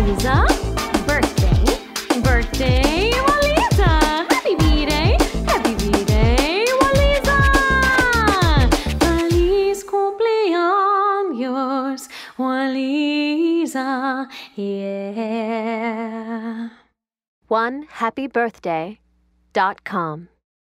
Lisa. Birthday. Birthday, Waliza! Happy birthday. Happy birthday, Waliza! Feliz cumpleaños, Waliza! Yeah. One happy birthday dot com.